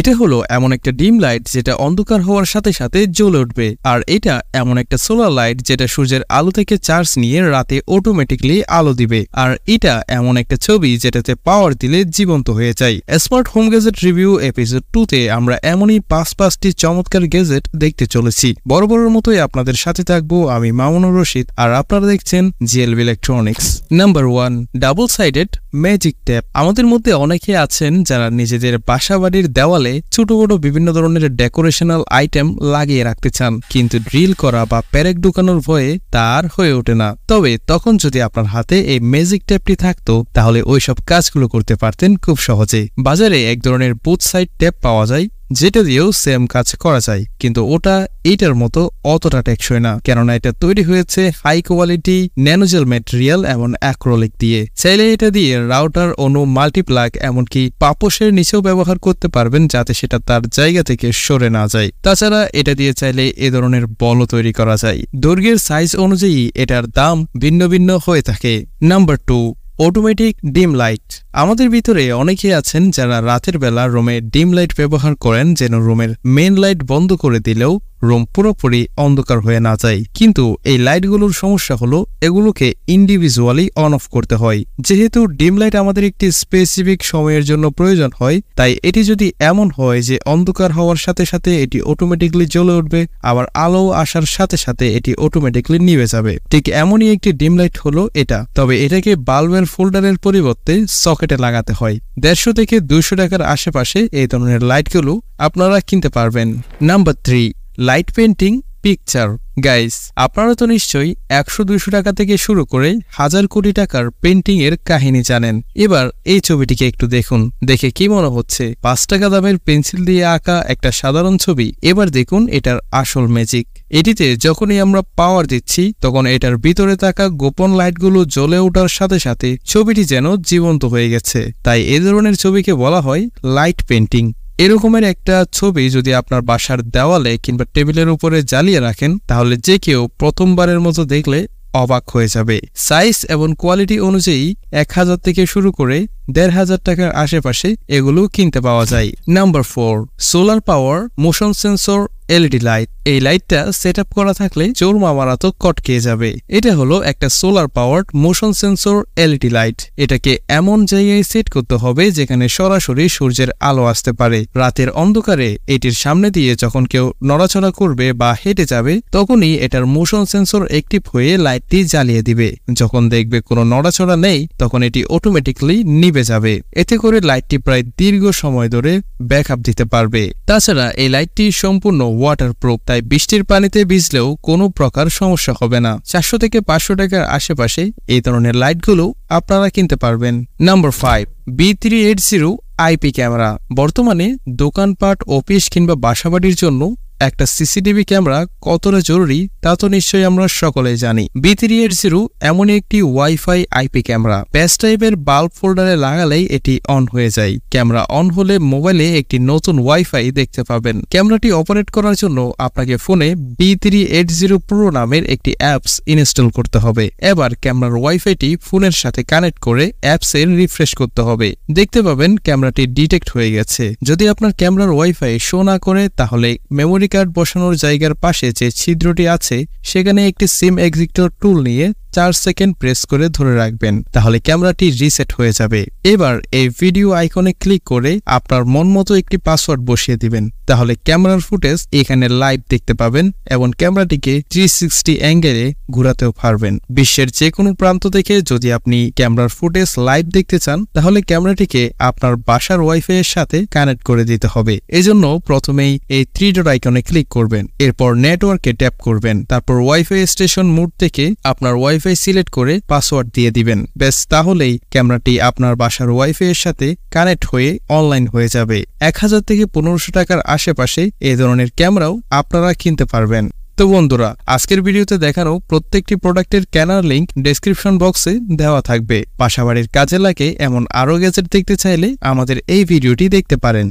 এটা হলো এমন একটা ডিম লাইট যেটা অন্ধকার হওয়ার সাথে সাথে জ্বলে উঠবে, আর এটা এমন একটা সোলার লাইট যেটা সূর্যের আলো থেকে চার্জ নিয়ে রাতে অটোমেটিকলি আলো দিবে, আর এটা এমন একটা ছবি যেটাতে পাওয়ার দিলে জীবন্ত হয়ে যায়। Smart home gadget review episode টুতে আমরা এমনই পাঁচ পাঁচটি চমৎকার গেজেট দেখতে চলেছি। বড় বড়র মতোই আপনাদের সাথে থাকব আমি মামুনুর রশিদ, আর আপনারা দেখছেন GLB electronics number one double sided magic tap আমাদের মধ্যে অনেকে আছেন যারা নিজেদের বাসা বাড়ির দেওয়ালে ছোট বড় বিভিন্ন ধরনের ডেকোরেশনাল আইটেম লাগিয়ে রাখতে চান। কিন্তু ড্রিল করা বা প্যারেক ঢুকানোর ভয়ে তার হয়ে ওঠে না। তবে তখন যদি আপনার হাতে এই ম্যাজিক ট্যাপটি থাকতো, তাহলে ওইসব কাজগুলো করতে পারতেন খুব সহজে। বাজারে এক ধরনের বুথ সাইড ট্যাপ পাওয়া যায় যেটা দিয়েও সেম কাজ করা যায়, কিন্তু ওটা এইটার মতো অতটা টেকসই না। কেননা এটা তৈরি হয়েছে হাই কোয়ালিটি ন্যানোজেল ম্যাটেরিয়াল এবং অ্যাক্রোলিক দিয়ে। চাইলে এটা দিয়ে রাউটার অনু মাল্টিপ্লাগ এমনকি পাপোশের নিচেও ব্যবহার করতে পারবেন যাতে সেটা তার জায়গা থেকে সরে না যায়। তাছাড়া এটা দিয়ে চাইলে এ ধরনের বলও তৈরি করা যায়। দৈর্ঘ্যের সাইজ অনুযায়ী এটার দাম ভিন্ন ভিন্ন হয়ে থাকে। Number two automatic dim light আমাদের ভিতরে অনেকেই আছেন যারা রাতের বেলা রুমে ডিম লাইট ব্যবহার করেন, যেন রুমের মেন লাইট বন্ধ করে দিলেও রুম পুরোপুরি অন্ধকার হয়ে না যায়। কিন্তু এই লাইটগুলোর সমস্যা হলো, এগুলোকে ইন্ডিভিজুয়ালি অন অফ করতে হয়। যেহেতু ডিম লাইট আমাদের একটি স্পেসিফিক সময়ের জন্য প্রয়োজন হয়, তাই এটি যদি এমন হয় যে অন্ধকার হওয়ার সাথে সাথে এটি অটোমেটিকলি জ্বলে উঠবে, আবার আলো আসার সাথে সাথে এটি অটোমেটিকলি নিভে যাবে। ঠিক এমনই একটি ডিম লাইট হলো এটা। তবে এটাকে বাল্বের ফোল্ডারের পরিবর্তে সকেটে লাগাতে হয়। দেড়শো থেকে দুইশো টাকার আশেপাশে এই ধরনের লাইটগুলো আপনারা কিনতে পারবেন। Number three light painting picture guys আপনারা তো নিশ্চয়ই একশো দুইশো টাকা থেকে শুরু করে হাজার কোটি টাকার পেন্টিং এর কাহিনী জানেন। এবার এই ছবিটিকে একটু দেখুন। দেখে কি মনে হচ্ছে? পাঁচ টাকা দামের পেন্সিল দিয়ে আঁকা একটা সাধারণ ছবি? এবার দেখুন এটার আসল ম্যাজিক এটিতে যখনই আমরা পাওয়ার দিচ্ছি, তখন এটার ভিতরে থাকা গোপন লাইটগুলো জ্বলে ওঠার সাথে সাথে ছবিটি যেন জীবন্ত হয়ে গেছে। তাই এ ধরনের ছবিকে বলা হয় লাইট পেন্টিং এরকমের একটা ছবি যদি আপনার বাসার দেওয়ালে কিংবা টেবিলের উপরে জ্বালিয়ে রাখেন, তাহলে যে কেউ প্রথমবারের মতো দেখলে অবাক হয়ে যাবে। সাইজ এবং কোয়ালিটি অনুযায়ী এক হাজার থেকে শুরু করে দেড় হাজার টাকার আশেপাশে এগুলো কিনতে পাওয়া যায়। Number four, solar power, motion sensor LED light এই লাইটটা সেট করা থাকলে চোর মামারাতো কটকে যাবে। এটা হলো একটা solar powered motion sensor LED light এটাকে এমন জায়গায় সেট করতে হবে যেখানে সরাসরি সূর্যের আলো আসতে পারে। রাতের অন্ধকারে এটির সামনে দিয়ে যখন কেউ নড়াচড়া করবে বা হেঁটে যাবে, তখনই এটার মোশন সেন্সর অ্যাক্টিভ হয়ে লাইটটি জ্বালিয়ে দিবে। যখন দেখবে কোনো নড়াচড়া নেই, তখন এটি অটোমেটিকলি নিবে যাবে। এতে করে লাইটটি প্রায় দীর্ঘ সময় ধরে ব্যাকআপ দিতে পারবে। তাছাড়া এই লাইটটি সম্পূর্ণ ওয়াটারপ্রুফ তাই বৃষ্টির পানিতে ভিজলেও কোনো প্রকার সমস্যা হবে না। চারশো থেকে পাঁচশো টাকার আশেপাশে এই ধরনের লাইটগুলো আপনারা কিনতে পারবেন number five B three eight zero IP camera বর্তমানে দোকানপাট অফিস কিংবা বাসাবাড়ির জন্য একটা সিসিটিভি ক্যামেরা কতটা জরুরি তা তো নিশ্চয়ই আমরা সকলেই জানি। বি থ্রি এইট জিরো এমনই একটি ওয়াইফাই আইপি ক্যামেরা প্যাস টাইপের বাল্ব ফোল্ডারে লাগালেই এটি অন হয়ে যায়। ক্যামেরা অন হলে মোবাইলে একটি নতুন ওয়াইফাই দেখতে পাবেন। ক্যামেরাটি অপারেট করার জন্য আপনাকে ফোনে B three eight zero pro নামের একটি অ্যাপস ইনস্টল করতে হবে। এবার ক্যামেরার ওয়াইফাইটি ফোনের সাথে কানেক্ট করে অ্যাপস এর রিফ্রেশ করতে হবে। দেখতে পাবেন ক্যামেরাটি ডিটেক্ট হয়ে গেছে। যদি আপনার ক্যামেরার ওয়াইফাই শো না করে, তাহলে মেমোরি কার্ড বসানোর জায়গার পাশে যে ছিদ্রটি আছে, সেখানে একটি সিম এক্সিক্টর টুল নিয়ে চার সেকেন্ড প্রেস করে ধরে রাখবেন, তাহলে ক্যামেরাটি রিসেট হয়ে যাবে। এবার এই ভিডিও আইকনে ক্লিক করে আপনার মন মতো একটি পাসওয়ার্ড বসিয়ে দিবেন। তাহলে ক্যামেরার ফুটেজ এখানে লাইভ দেখতে পাবেন এবং ক্যামেরাটিকে থ্রি সিক্সটি অ্যাঙ্গেলে ঘুরাতেও পারবেন। বিশ্বের যে কোনো প্রান্ত থেকে যদি আপনি ক্যামেরার ফুটেজ লাইভ দেখতে চান, তাহলে ক্যামেরাটিকে আপনার বাসার ওয়াইফাই এর সাথে কানেক্ট করে দিতে হবে। এজন্য প্রথমেই এই থ্রি ডট আইকনে ক্লিক করবেন। এরপর নেটওয়ার্কে ট্যাপ করবেন। তারপর ওয়াইফাই স্টেশন মোড থেকে আপনার ওয়াইফাই ওয়াইফাই সিলেক্ট করে পাসওয়ার্ড দিয়ে দিবেন। ব্যাস, তাহলেই ক্যামেরাটি আপনার বাসার ওয়াইফাই এর সাথে কানেক্ট হয়ে অনলাইন হয়ে যাবে। এক হাজার থেকে পনেরোশো টাকার আশেপাশে এ ধরনের ক্যামেরাও আপনারা কিনতে পারবেন। তো বন্ধুরা, আজকের ভিডিওতে দেখানো প্রত্যেকটি প্রোডাক্টের ক্যানার লিঙ্ক ডেসক্রিপশন বক্সে দেওয়া থাকবে। পাশাবাড়ির কাজে লাগে এমন আরও গ্যাজেট দেখতে চাইলে আমাদের এই ভিডিওটি দেখতে পারেন।